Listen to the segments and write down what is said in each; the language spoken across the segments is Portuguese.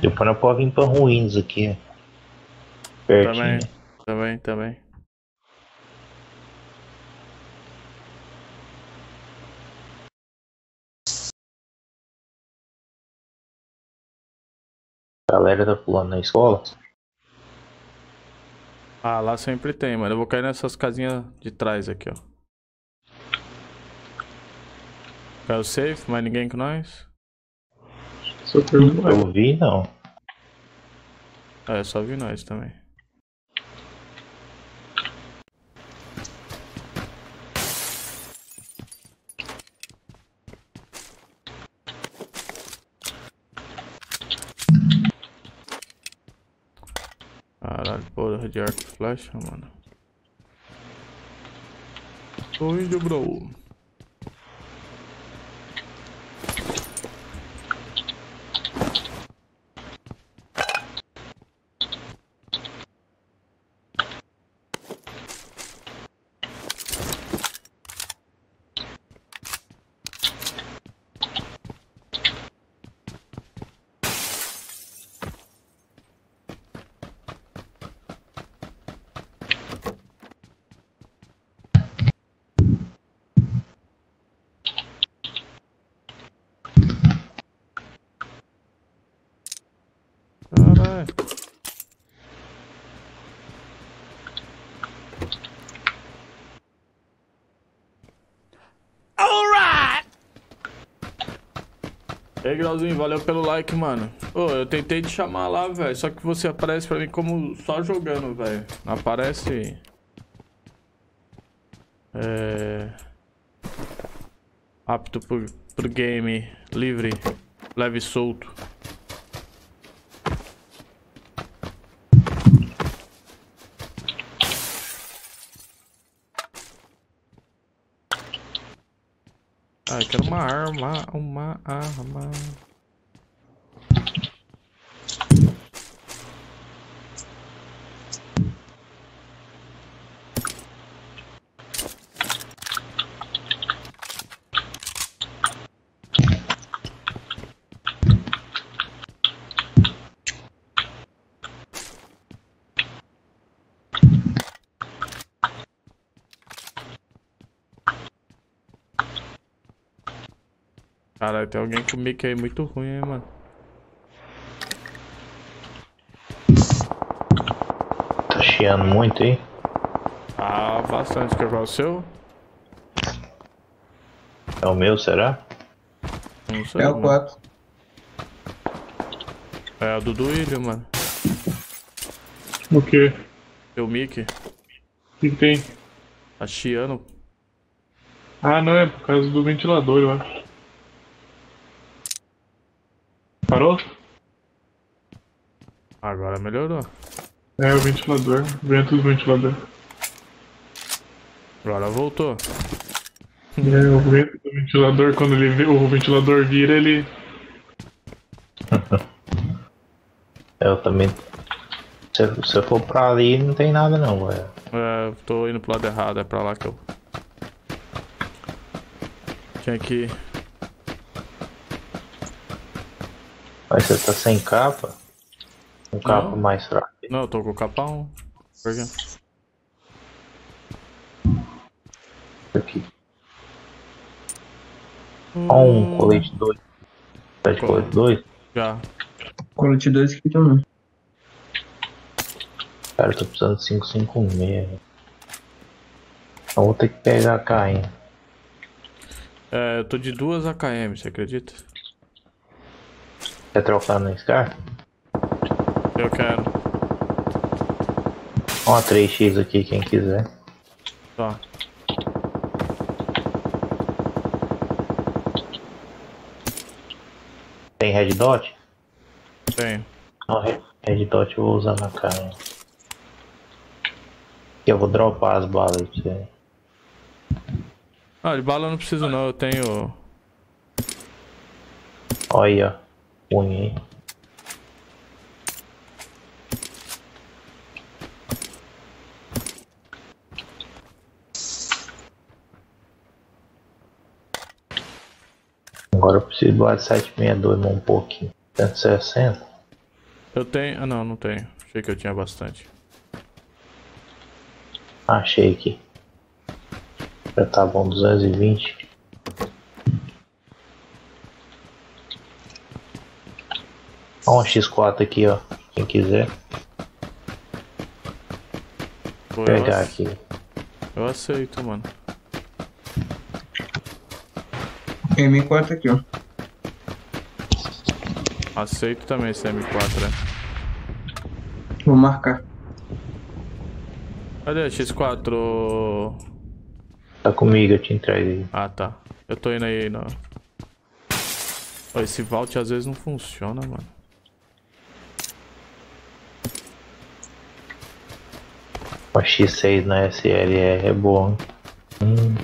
Depois nós podemos vir pra ruínas aqui. Pertinho. Também, também, também. A galera tá pulando na escola. Ah, lá sempre tem, mano. Eu vou cair nessas casinhas de trás aqui, ó. Caiu safe, mais ninguém com nós? Só pergunta. Eu vi, não. É, só vi nós também. Caralho, porra de arco e flecha, mano. Tô indo, bro. Caralho. E aí, Grauzinho, valeu pelo like, mano. Ô, eu tentei te chamar lá, velho. Só que você aparece pra mim como só jogando, velho. Aparece. É. Apto pro, pro game. Livre. Leve e solto. Ai, quero uma arma, uma arma. Caralho, tem alguém com mic aí muito ruim, hein, mano. Tá chiando muito aí. Ah, bastante. Quer qual o seu? É o meu, será? Não sei. É o mano. 4. É a do mano. O quê? Seu mic. O que tem? Tá chiando. Ah, não, é por causa do ventilador, eu acho. Parou? Agora melhorou. É, o ventilador. Vento do ventilador. Agora voltou. É, o vento do ventilador, quando ele vê, o ventilador vira, ele. Eu também. Se, se eu for pra ali, não tem nada não, velho. É, eu tô indo pro lado errado, é pra lá que eu. Tinha que. Mas você tá sem capa? Um capa Não. mais fraco. Não, eu tô com o capão. Por quê? Aqui. Ó um colete 2. Tá de colete 2? Já. Colete 2 aqui também. Cara, eu tô precisando de 556. Então vou ter que pegar a KM. É, eu tô de duas AKM, você acredita? Quer trocar no Scar? Eu quero. Uma 3x aqui, quem quiser. Tá. Tem red dot? Tenho. Não, red, dot eu vou usar na. E eu vou dropar as balas pra você. Ah, de bala eu não preciso não, eu tenho. Ó aí, ó. Punho aí. Agora eu preciso do de 762 mais um pouquinho. 160. Eu tenho. Ah, não, não tenho. Achei que eu tinha bastante. Achei aqui. Já tá bom, 220. Ó, um X4 aqui, ó. Quem quiser Vou pegar eu, aqui. eu aceito, mano. M4 aqui, ó. Aceito também esse M4, né? Vou marcar. Cadê o X4? Tá comigo, eu te entrego aí. Ah, tá. Eu tô indo aí, não. Ó, Esse vault às vezes não funciona, mano. O X6 na SLR é bom. Hum.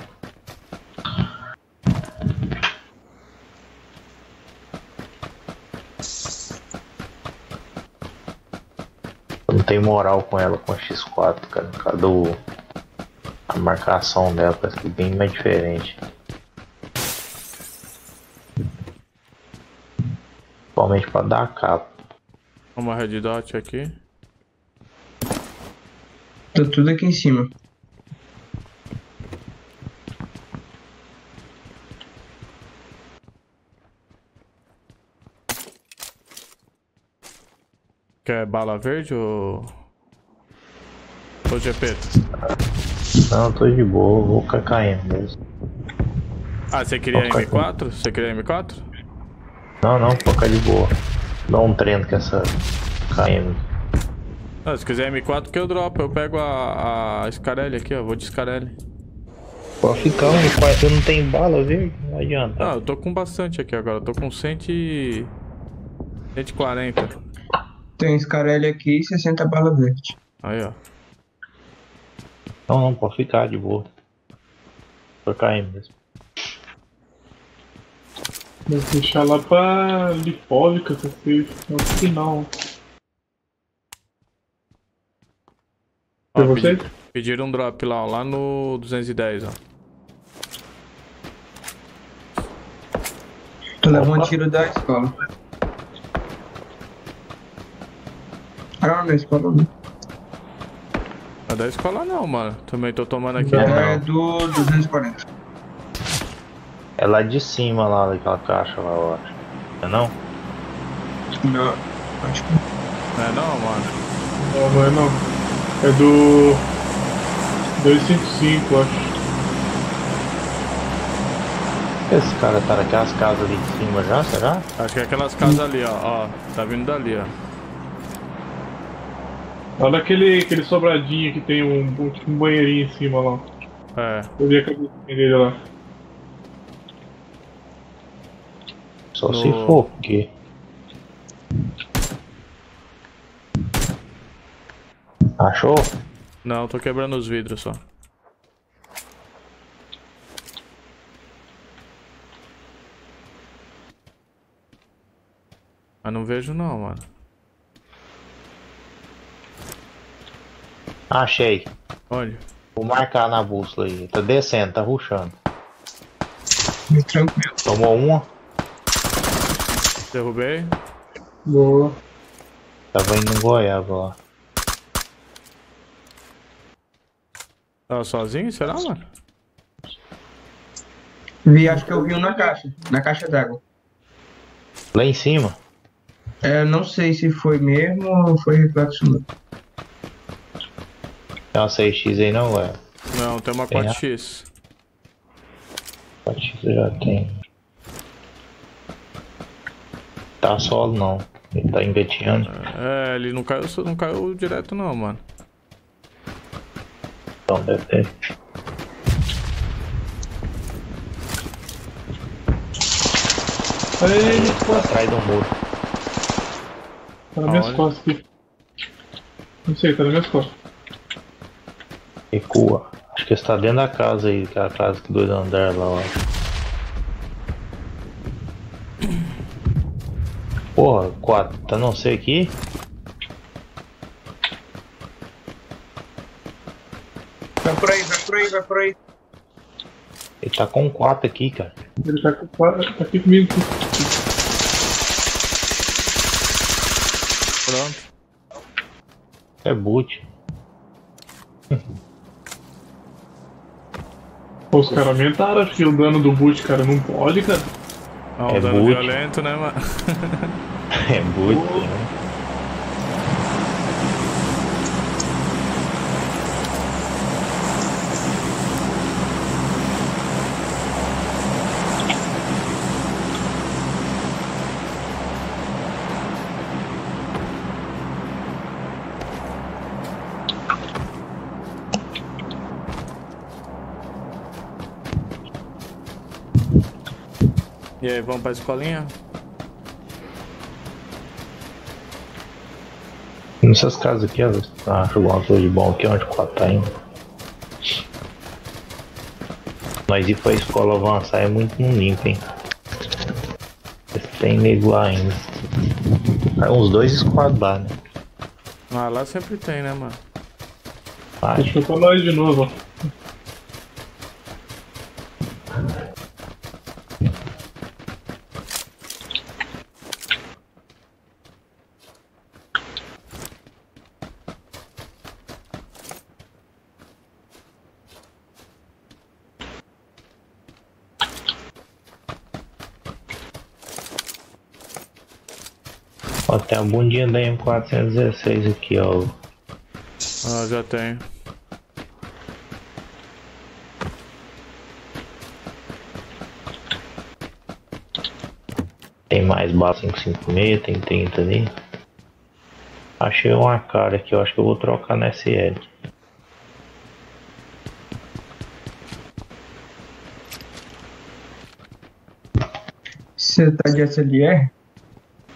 Não tem moral com ela com a X4, cara. Cada o... a marcação dela parece que é bem mais diferente. Principalmente pra dar capa. Uma red dot aqui. Tá tudo aqui em cima. Quer bala verde ou. Ô GP? Não, tô de boa, vou com a KM mesmo. Ah, você queria Ok. M4? Você queria M4? Não, não, vou ficar de boa. Dá um treino com essa KM. Ah, se quiser M4 que eu dropo, eu pego a, a Scarelli aqui, ó. Vou de Scarelli. Pode ficar, um M4 eu não tem bala verde, não adianta. Ah, eu tô com bastante aqui agora. Eu tô com 100 e... 140. Tem Scarelli aqui e 60 bala verde. Aí, ó. Não, não, pode ficar de boa. Por KM mesmo. Vai deixar lá pra Lipólica, cacete. É o final. Ó, você? pedi- pediram um drop lá, ó, lá no 210, ó. Tu levou um tiro da escola. Ah, não, na escola não. Não é da escola não, mano. Também tô tomando aqui. É, não. do 240. É lá de cima, lá daquela caixa lá, eu acho. Não é não? Não, acho que Não é não, mano. Não, não é não. É do. 255, eu acho. Esse cara tá naquelas casas ali de cima já, será? Acho que é aquelas casas ali, ó. Ó, tá vindo dali, ó. Lá daquele aquele sobradinho que tem um, um, tipo, um banheirinho em cima lá. É. Eu vi a cabecinha dele lá. Só No- se for, porque. Achou? Não, tô quebrando os vidros só. Mas não vejo não, mano. Achei. Olha. Vou marcar na bússola aí. Tá descendo, tá ruxando. me tranquilo. Tomou uma, Derrubei. Boa. tava indo em Goiaba lá. Tava sozinho, será, mano? Vi, acho que eu vi um na caixa. Na caixa d'água. Lá em cima. É, não sei se foi mesmo ou foi reflexo meu. Tem uma 6x aí não, ué. Não, tem uma Tem, 4x. 4x eu já tem. Tá solo não. Ele tá engateando. É, ele não caiu, não caiu direto não, mano. Então deve ter. Olha aí, minhas costas. atrás do muro. Tá nas minhas costas aqui. Não sei, tá nas minhas costas. Recua. Acho que está dentro da casa aí, aquela casa que dois andares lá, eu acho. Porra, quatro. Tá não sei aqui? Vai por aí. Ele tá com quatro aqui, cara. Ele tá, com, tá aqui comigo. Pronto. É boot. Pô, os caras aumentaram acho que o dano do boot, cara. Não pode, cara. Ó, o É dano boot. violento, né, mano? É boot, né? E aí, vamos pra escolinha? Nessas casas aqui, ó, acho alguma coisa de bom aqui onde o 4 tá indo. Nós ir pra escola avançar é muito no limpo, hein? Tem nego lá ainda. Aí uns dois squad lá, né? Ah, lá sempre tem, né, mano? Acho. Puxou pra nós de novo, ó. Ó, tem a bundinha da M416 aqui, ó. Ah, já tenho. Tem mais bala 556, tem 30 ali. Achei uma cara aqui, eu acho que eu vou trocar na SL. Você tá de SLR?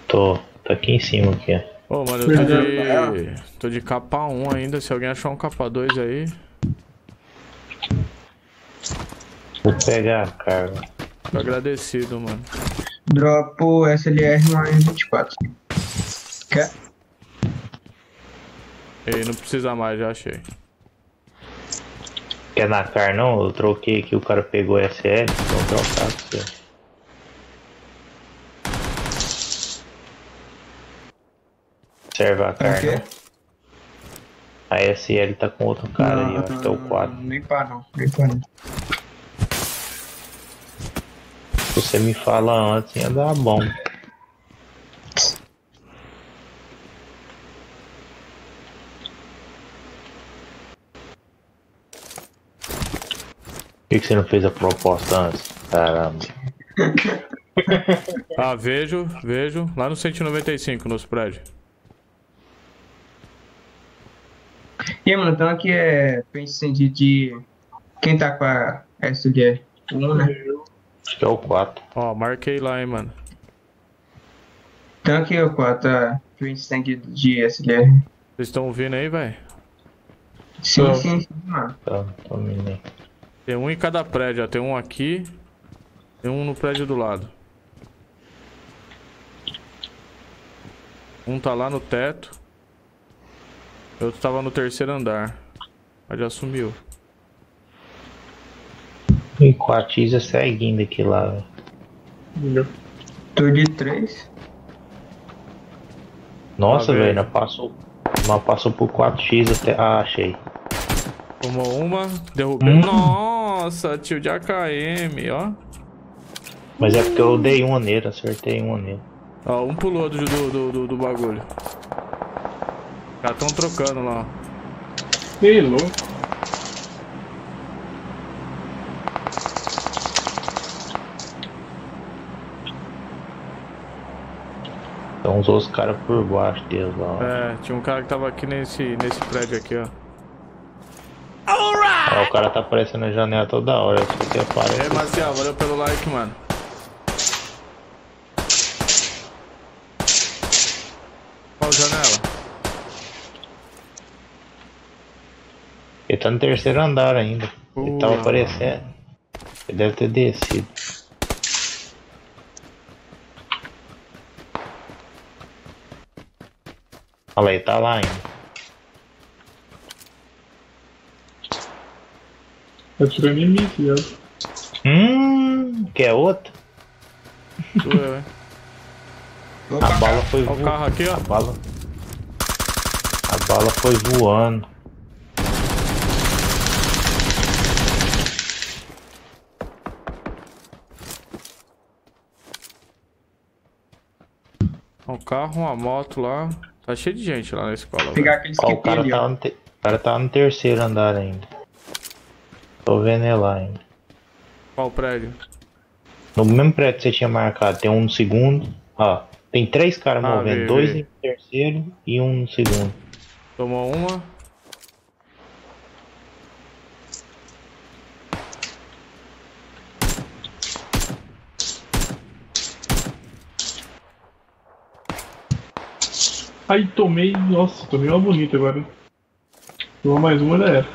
Tô, tá aqui em cima aqui, ó. Ô, mano, eu tô de. tô de capa 1 ainda. Se alguém achar um capa 2 aí, Vou pegar a carga. tô agradecido, mano. Dropo SLR no AM24. Quer? Ei, não precisa mais, já achei. Quer na car não? Eu troquei aqui, o cara pegou SL, vou trocar pra você. Serve a car O quê? não? A SL tá com outro cara aí, acho que é o 4. Nem pá não, nem pá não. Se você me fala antes, ia dar bom. Por que, que você não fez a proposta antes? Caramba. Ah, vejo, vejo. Lá no 195, nos prédios. E aí, mano, então aqui é pense de, de quem tá com a SLR? Um, né? Acho que é o 4. Ó, marquei lá, hein, mano. Então aqui é o 4, a pense de, de SLR. Vocês estão ouvindo aí, velho? Sim, Tô. sim, sim, mano. Tá, dominei. Tem um em cada prédio, ó. Tem um aqui. Tem um no prédio do lado. Um tá lá no teto. Outro tava no terceiro andar. Mas já sumiu. E 4 x é seguindo aqui lá, velho. Entendeu? Tô de 3. Nossa, velho, nós passou, nós passou por 4x até. Ah, achei. Tomou uma, derrubei. Hum. Nossa, tio de AKM, ó. Mas é porque eu dei uma nele, acertei uma nele. Ó, um pulou do, do, do- do bagulho. Já tão trocando lá. ó. Ei, louco. Então os outros caras por baixo deles lá. ó. É, tinha um cara que tava aqui nesse, nesse prédio aqui, ó. Ó, o cara tá aparecendo na janela toda hora, só que aparece. aí, Marcial, valeu pelo like, mano. Qual janela? Ele tá no terceiro andar ainda. Ele tava aparecendo. Ele deve ter descido. Olha lá, ele tá lá ainda. Tá tirando em mim, filho. Hum, Quer outro? A bala foi Olha o voando. carro aqui, ó. A bala. A bala foi voando. Um carro, uma moto lá. Tá cheio de gente lá na escola. Vou pegar aquele Ó, o skip cara tá no, te... o cara tá no terceiro andar ainda. Tô vendo ele lá ainda. Qual o prédio? No mesmo prédio que você tinha marcado, tem um no segundo. Ó, tem três caras Ah, movendo, vi, dois vi. no terceiro e um no segundo. Tomou uma. Aí tomei. Nossa, tomei uma bonita agora. Tomou mais uma já era.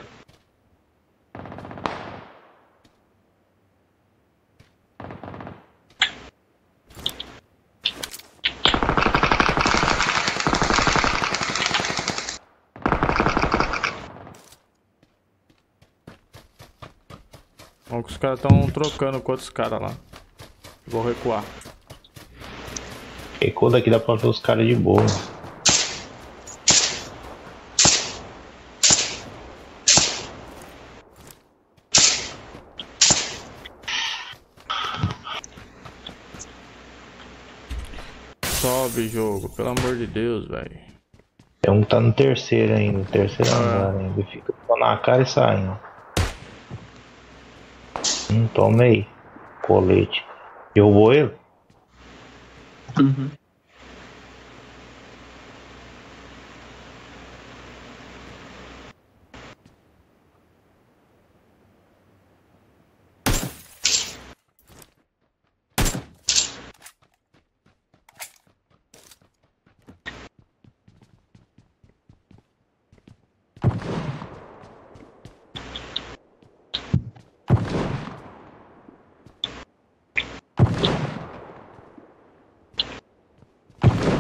Ó, os caras tão trocando com outros caras lá. Vou recuar. Ficou daqui dá pra ver os caras de boa. Sobe, jogo. Pelo amor de Deus, velho. Tem um que tá no terceiro ainda, no terceiro Ah. andar ainda. Fica só na cara e saindo. Hum, tomei. Colete. Derrubou ele? Uhum.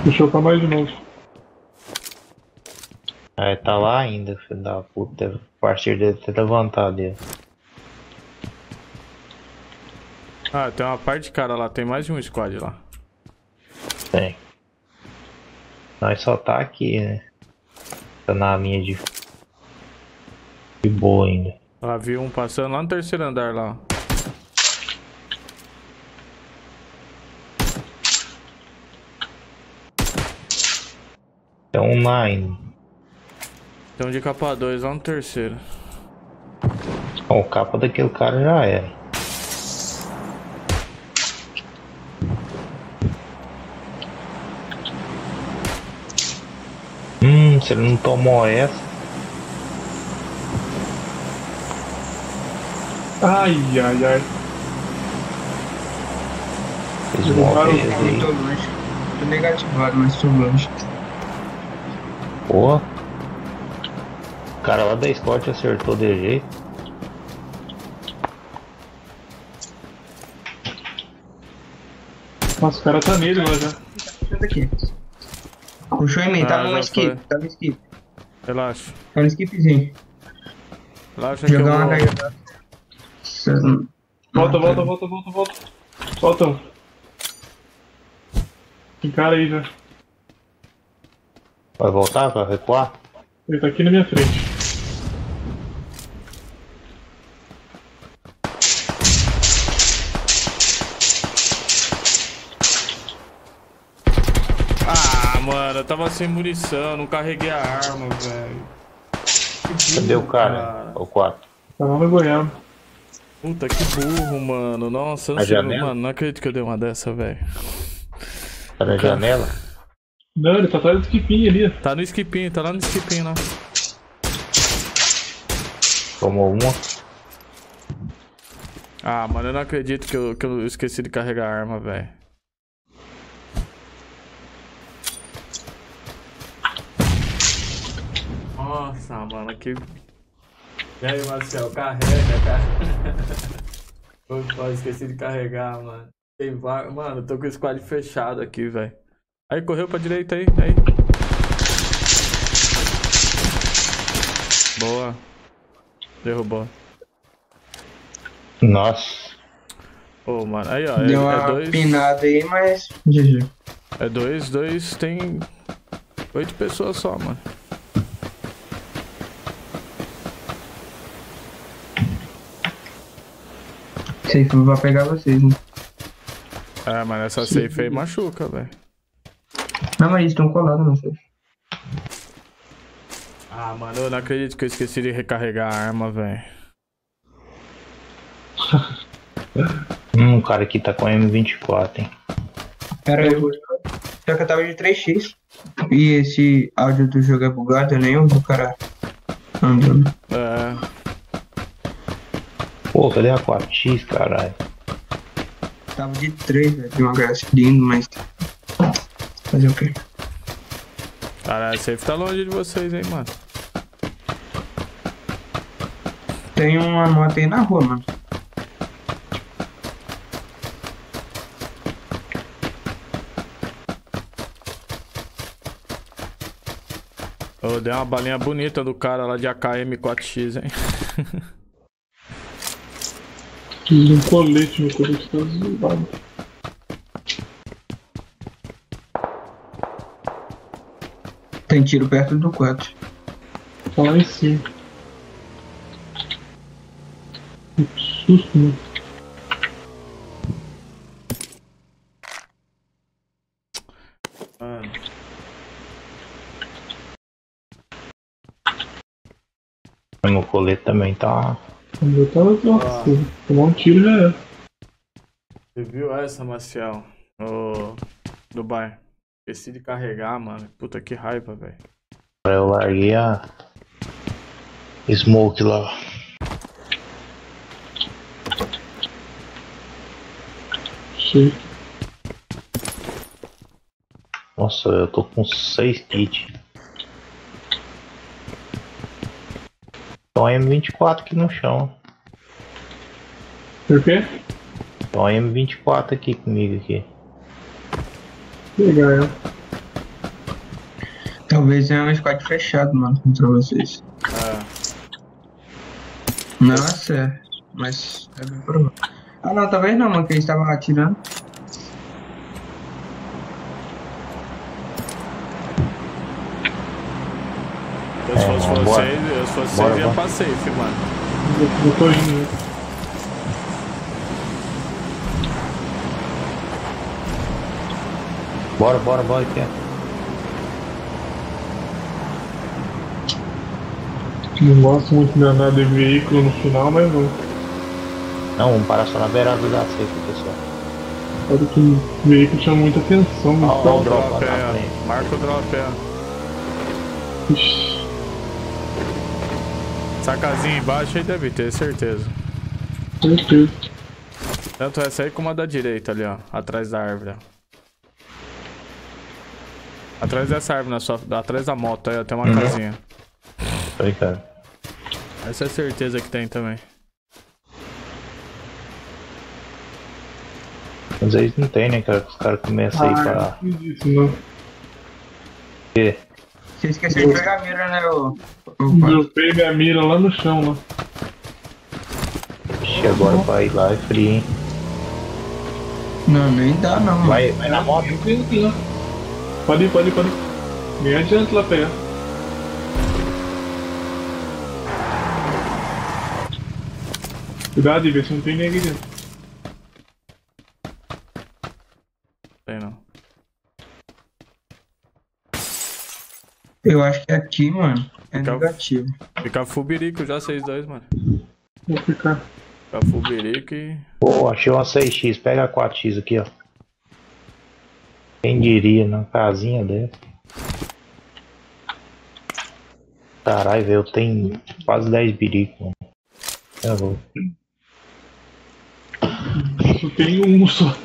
Deixa eu mais de novo. É, tá lá ainda, filho da puta. A partir dele ter levantado ele. Ah, tem uma parte de cara lá. Tem mais de um squad lá. Tem. Nós só tá aqui, né? Tá na minha de. De boa ainda. Lá vi um passando lá no terceiro andar lá. Tem um. Tem um de capa 2 lá no terceiro. Bom, o capa daquele cara já era. Hum, se ele não tomou essa. Ai, ai, ai. Fez uma o vez Eu aí. tô longe. Tô negativado, mas tô longe. Pô. O cara lá da Scott acertou de jeito. Nossa, o cara tá nele lá já. Aqui. Puxou em mim, Ah, tá no skip, foi. tá no skip. Relaxa. Tá no skipzinho. Relaxa que eu Jogar uma vou... carga. Volta, volta, volta, volta, volta. Volta. Tem cara aí já. Vai voltar? Vai recuar? Ele tá aqui na minha frente. Ah, mano, eu tava sem munição, não carreguei a arma, velho. Cadê o cara? O 4. Tá lá no Goiânia. Puta, que burro, mano. Nossa, eu não A sei, janela? mano, não acredito que eu dei uma dessa, velho. Tá na janela? Não, ele tá atrás do skipinho ali. Tá no skipinho, tá lá no skipinho lá. Tomou uma. Ah, mano, eu não acredito que eu, que eu esqueci de carregar a arma, velho. Nossa, mano, que. E aí, Marcel, carrega, cara. Pô, esqueci de carregar, mano. Tem Mano, eu tô com o squad fechado aqui, velho. Aí, correu pra direita aí, aí. Boa. Derrubou. Nossa. Ô, mano, aí, ó. É, Deu é uma dois. pinada aí, mas. GG. É dois, dois, tem. Oito pessoas só, mano. Safe vai pegar vocês, né? É, mas essa safe aí machuca, velho. Não, mas eles estão colados no safe. Ah, mano, eu não acredito que eu esqueci de recarregar a arma, velho. Hum, o cara aqui tá com M24, hein? Pera aí, eu vou- Só que eu tava de 3x. E esse áudio do jogo é bugado, eu nem ouvi o cara andando. É. Pô, cadê a 4X, caralho? Tava de 3, velho. De uma graça lindo, mas. Fazer o quê? Caralho, a safe tá longe de vocês, hein, mano. Tem uma moto aí na rua, mano. Eu dei uma balinha bonita do cara lá de AKM 4X, hein. Fiz um colete, meu colete tá zoado. Tem tiro perto do 4. Tá lá em cima. Que susto, mano. Mano. Meu colete também tá. O meu tá. Tomar um tiro já era. Você viu essa, Marcial? Ô. Dubai. Esqueci de carregar, mano. Puta que raiva, velho. Eu larguei a. Smoke lá. Sei. Nossa, eu tô com 6 kits. Tem um M24 aqui no chão. Por quê? Tem um M24 aqui comigo aqui. Pegar ela. Talvez é um squad fechado, mano, contra vocês. É. Nossa, mas é bem provável. Ah não, talvez não, mano, que eles estavam atirando. Eu, se É, fosse vocês, eu se fosse vocês, ia pra safe, mano. Eu, eu tô indo. Bora, bora, bora aqui. Não gosto muito de andar de veículo no final, mas vamos. Não, vamos parar só na beirada da safe, pessoal. Olha que o veículo chama muita atenção. Ó, Então, o drop na é, frente. Marca o drop é. ixi, Essa casinha embaixo aí deve ter, certeza. certeza. Tanto essa aí como a da direita ali, ó. Atrás da árvore, ó. Atrás dessa árvore, na sua, atrás da moto aí, ó, tem uma Uhum. casinha. Aí, cara. Essa é certeza que tem também. Mas aí não tem, né, cara? Os caras começam aí pra. Não fiz isso, não. quê? Você esqueceu de pegar a mira, né, ô? ô pai? Dropei minha mira lá no chão, lá. Ixi, agora vai lá é frio, hein? Não, nem dá não. Vai, vai na moto. Lá. Pode ir, pode ir, pode ir. Nem adianta lá pegar. Cuidado, ver se não tem ninguém aqui dentro. Tem não. Eu acho que aqui, mano, é Fica- negativo. Fica fubirico já, vocês dois, mano. Vou ficar. Fica fubirico e. Pô, achei uma 6x. Pega a 4x aqui, ó. Quem diria, na casinha dessa. Caralho, velho, eu tenho quase 10 biricos, mano. É louco. Só tem um só.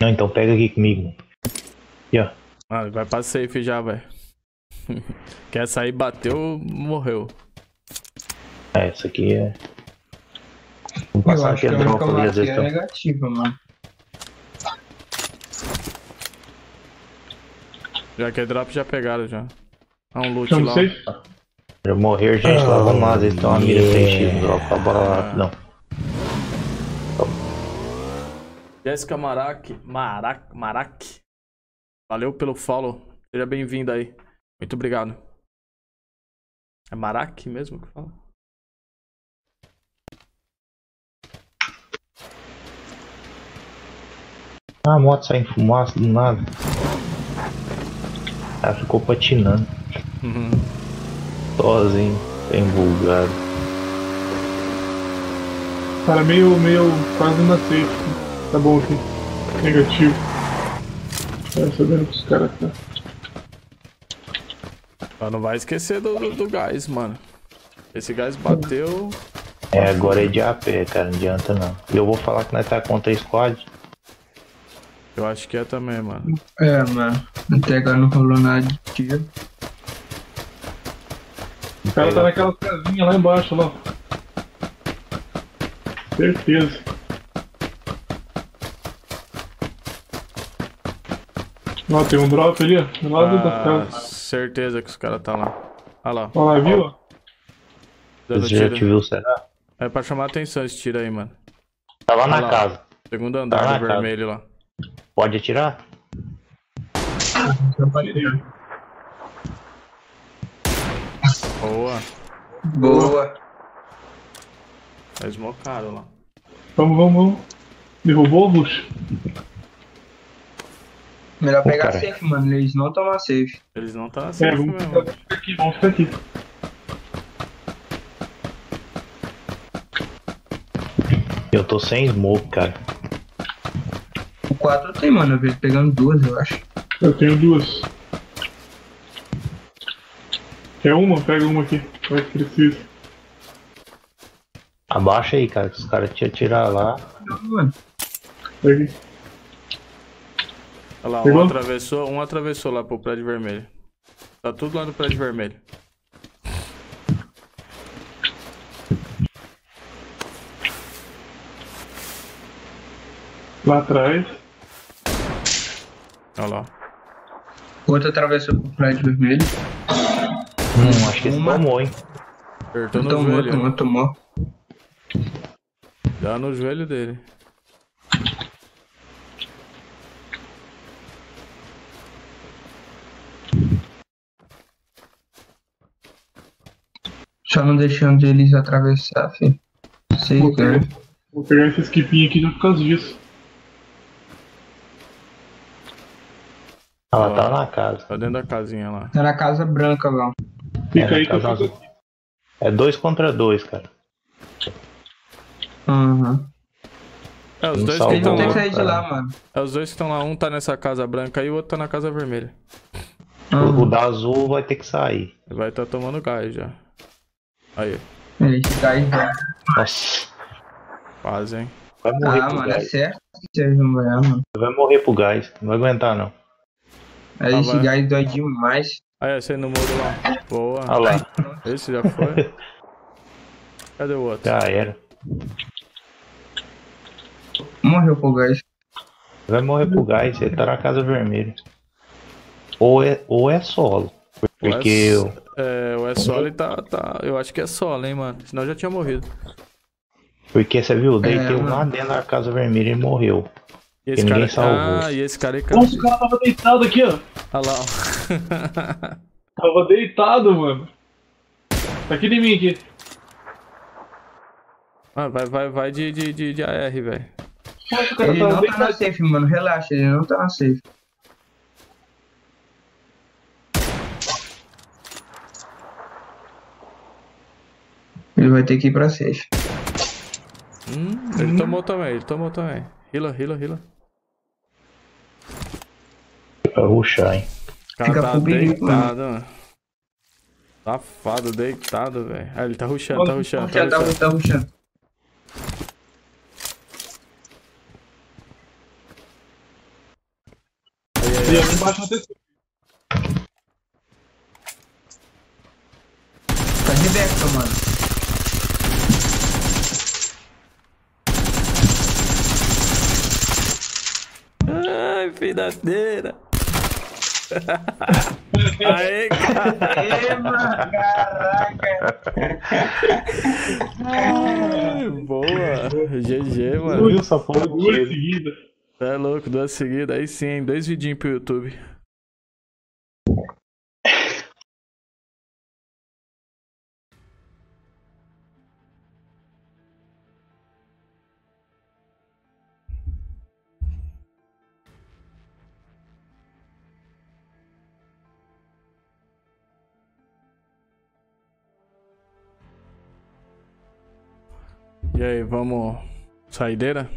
Não, então pega aqui comigo, mano. Aqui, ó. Mano, vai pra safe já, velho. Quer sair, bateu, morreu. É, essa aqui é. Vamos Eu passar aqui a droga às aqui vezes é um- negativa, mano. Já que é drop, já pegaram já. Ah, um loot Chama lá. safe? Já morrer, gente, lá vamos lá, às vezes tem uma mira 6x no drop? Bora lá, rapidão. Jéssica Marac, Marac, Marac. Valeu pelo follow. Seja bem-vindo aí. Muito obrigado. É Marac mesmo que fala? Ah, a moto sai em fumaça do nada. Ela ficou patinando. Uhum. Sozinho, bem vulgado. Cara, meio, meio quase na safe. Tá bom aqui. Negativo. Tá sabendo que os caras tá. Mas não vai esquecer do, do, do gás, mano. Esse gás bateu. É, agora é de AP, cara, não adianta não. E eu vou falar que nós tá contra a squad. Eu acho que é também, mano. É, mano. Até agora não rolou nada de tiro. O cara tá naquela casinha lá embaixo, lá. Certeza. Ó, tem um drop ali, ó. Do lado da Ah, casa. certeza que os caras tá lá. Olha lá. Ó lá, viu? ó? Dando Você já te viu, será? É pra chamar atenção esse tiro aí, mano. Tá lá Olha na lá. casa. Segundo andar Tá do casa. vermelho lá. Pode atirar? Boa. Boa. Tá esmocado lá. Vamos, vamos, vamos. Derrubou o Rush. Melhor Pô, pegar cara. safe, mano. Eles não tomam safe. Eles não tá É, safe vamos mesmo. ficar aqui, vamos ficar aqui. Eu tô sem smoke, cara. O 4 tem, mano. Eu vejo pegando duas, eu acho. Eu tenho duas. Quer uma? Pega uma aqui. Vai que precisa. Abaixa aí, cara, que os caras te atirar lá. Não, mano. Pega. Olha lá, um atravessou, um atravessou lá pro prédio vermelho. Tá tudo lá no prédio vermelho. Lá atrás. Olha lá. O outro atravessou pro prédio vermelho. Hum, acho que esse tomou, hein? Apertou no tomou, joelho. tomou, tomou. Dá no joelho dele. Só não deixando eles atravessar, filho. Sei, Vou pegar, vou pegar esse skipinho aqui já por causa disso. Ela tá na casa. Tá dentro da casinha lá. Tá na casa branca lá. Fica É, aí que eu casa fico azul. É dois contra dois, cara. Aham. É, os dois que estão lá. lá, mano. É, os dois que estão lá. Um tá nessa casa branca aí e o outro tá na casa vermelha. O, o da azul vai ter que sair. Ele vai tá tomando gás já. Aí, É, esse gás vai. Nossa. quase, hein? Vai morrer Ah, pro mano, é gás. certo que vocês vão ganhar, mano. Vai morrer pro gás. Não vai aguentar, não. Aí Ah, esse gás dói demais. Aí, esse aí no muro lá. Boa. Olha lá. Esse já foi. Cadê o outro? Já era. Morreu pro gás. Vai morrer pro gás. Ele tá na casa vermelha. Ou é, ou é solo. Porque eu. É, o E-Solo tá, tá. Eu acho que é solo, hein, mano. Senão eu já tinha morrido. Porque você viu, daí É, tem um lá dentro da casa vermelha e morreu. E esse E cara. salvou. Ah, e esse cara aí. Nossa, o cara tava deitado aqui, ó. Olha lá, ó. Tava deitado, mano. Tá aqui em mim aqui. Ah, vai, vai, vai de, de, de, de AR, velho. Ele não tá na safe, mano. Relaxa, ele não tá na safe. Ele vai ter que ir pra safe. Hum, ele tomou também, ele tomou também. Hila, hila, hila. Pra ruxar, hein? Cara Fica tá deitado, mano. Safado, deitado, velho. Ah, ele tá rushando, tá rushando, tá tá, rushando. tá ruxando. E ali embaixo na. Tá de Vector, mano. Ai, finadeira. Aê, mano, caraca. Ai, boa. GG, mano. Duas seguidas. É louco, duas seguidas. Aí sim, hein? Dois vidinhos pro YouTube. E aí, vamos. Saideira?